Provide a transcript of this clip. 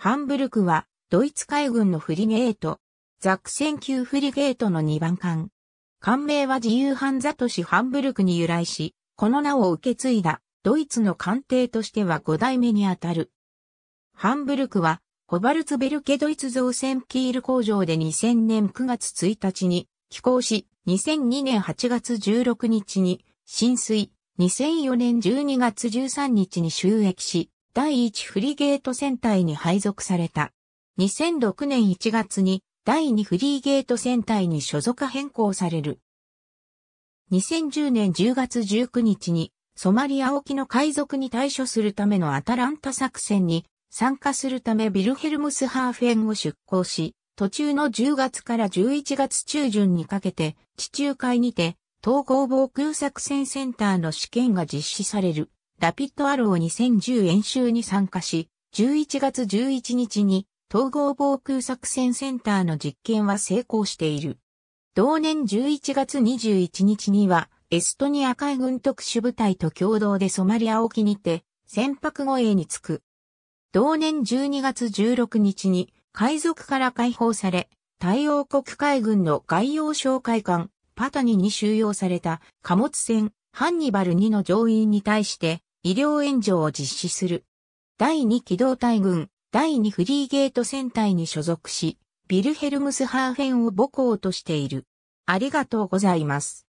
ハンブルクは、ドイツ海軍のフリゲート、ザクセン級フリゲートの2番艦。艦名は自由藩ザ都市ハンブルクに由来し、この名を受け継いだ、ドイツの艦艇としては5代目にあたる。ハンブルクは、コバルツベルケドイツ造船キール工場で2000年9月1日に寄港し、2002年8月16日に浸水、2004年12月13日に収益し、第1フリゲート戦隊に配属された。2006年1月に第2フリーゲート戦隊に所属変更される。2010年10月19日にソマリア沖の海賊に対処するためのアタランタ作戦に参加するためビルヘルムスハーフェンを出港し、途中の10月から11月中旬にかけて地中海にて統合防空作戦センターの試験が実施される。ラピッドアロー2010演習に参加し、11月11日に統合防空作戦センターの実験は成功している。同年11月21日には、エストニア海軍特殊部隊と共同でソマリア沖にて、船舶護衛につく。同年12月16日に、海賊から解放され、太陽国海軍の外洋哨戒艦、パタニに収容された貨物船、ハンニバル2の乗員に対して、医療援助を実施する。第2機動隊軍、第2フリーゲート戦隊に所属し、ビルヘルムスハーフェンを母校としている。ありがとうございます。